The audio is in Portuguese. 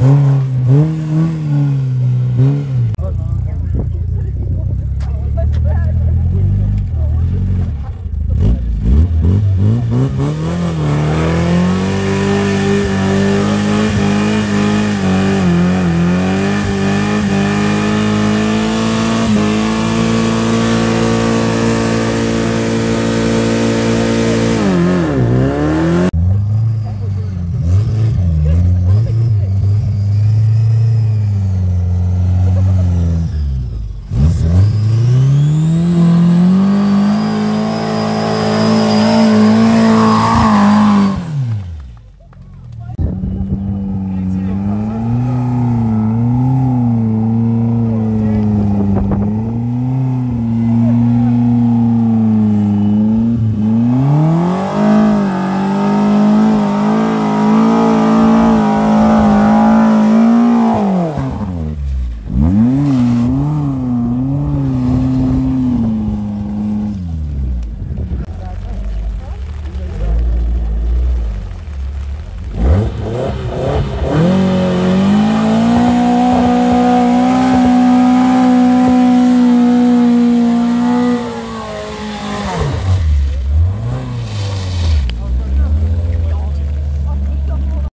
Oh, oh.